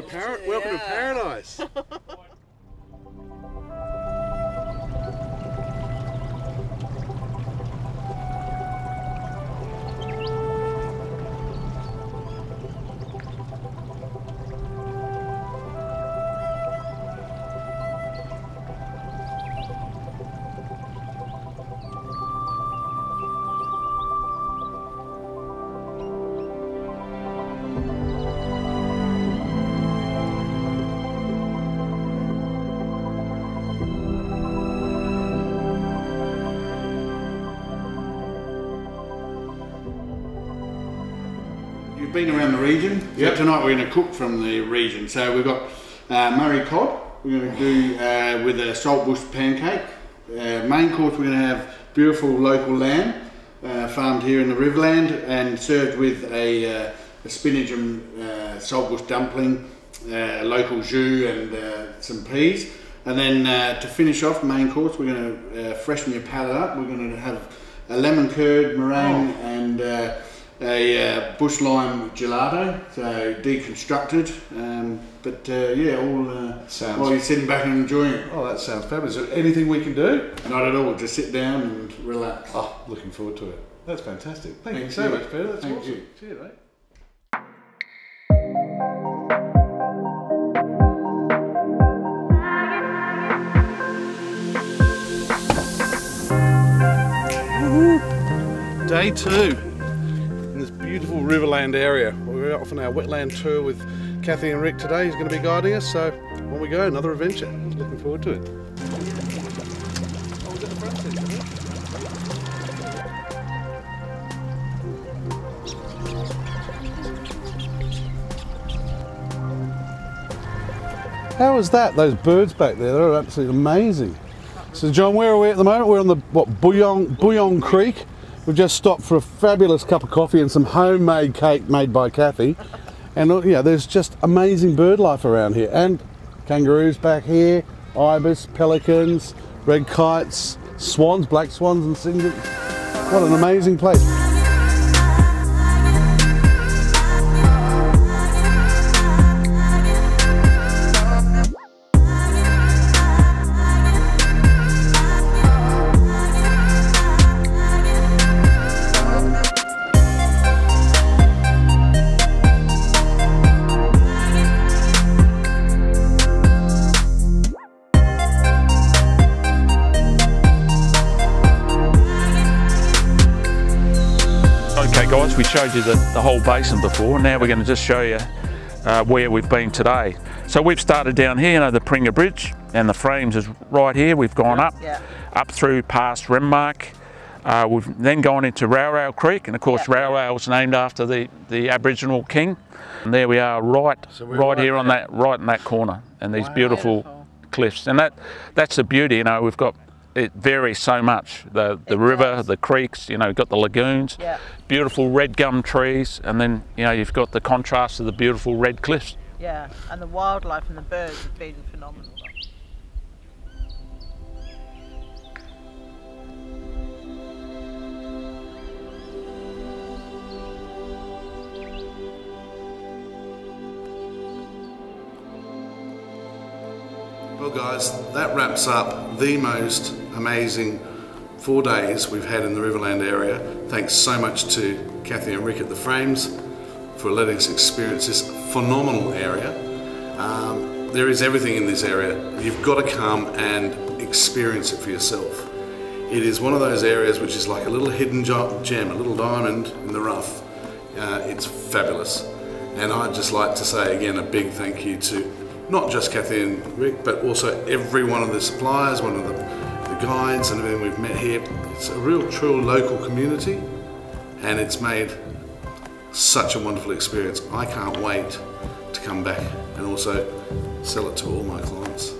welcome to par- welcome to paradise. You've been around the region. So tonight we're going to cook from the region. So we've got uh, Murray cod. We're going to do uh, with a saltbush pancake. Uh, main course we're going to have beautiful local lamb uh, farmed here in the Riverland and served with a, uh, a spinach and uh, saltbush dumpling, uh, local jus and uh, some peas. And then uh, to finish off main course, we're going to uh, freshen your palate up. We're going to have a lemon curd meringue and uh, a uh, bush lime gelato, so deconstructed. Um, but uh, yeah, all uh, Sounds- while you're sitting back and enjoying it. Oh, that sounds fabulous. Is there anything we can do? Not at all. Just sit down and relax. Oh, looking forward to it. That's fantastic. Thank, you so you. much, Peter. That's Thank awesome. you. Cheers, mate. Day two in this beautiful Riverland area. We're off on our wetland tour with Kathy and Rick today. He's going to be guiding us. So on we go, another adventure. Looking forward to it. How is that? Those birds back there, they're absolutely amazing. So John, where are we at the moment? We're on the what Bouillon Bouillon Creek. We've just stopped for a fabulous cup of coffee and some homemade cake made by Kathy. And uh, yeah, there's just amazing bird life around here. And kangaroos back here, ibis, pelicans, red kites, swans, black swans and singers. What an amazing place. We showed you the, the whole basin before. Now we're going to just show you uh, where we've been today. So we've started down here, you know, the Paringa Bridge and the frames is right here. We've gone up, Yeah. up through past Renmark. Uh, we've then gone into Ral Ral Creek and of course Yeah. Ral Ral was named after the, the Aboriginal king. And there we are right, So right, right here on that, right in that corner and these Wow. beautiful Beautiful. cliffs. And that, that's the beauty, you know, we've got, it varies so much. The, the It river, does. the creeks, you know, you've got the lagoons Yeah. beautiful red gum trees, and then you know you've got the contrast of the beautiful red cliffs. Yeah, and the wildlife and the birds have been phenomenal. Well, guys, that wraps up the most amazing four days we've had in the Riverland area. Thanks so much to Kathy and Rick at the Frames for letting us experience this phenomenal area. Um, there is everything in this area. You've got to come and experience it for yourself. It is one of those areas which is like a little hidden gem, a little diamond in the rough. Uh, it's fabulous. And I'd just like to say again a big thank you to not just Kathy and Rick, but also every one of the suppliers, one of the, the guides and everything we've met here. It's a real true local community and it's made such a wonderful experience. I can't wait to come back and also sell it to all my clients.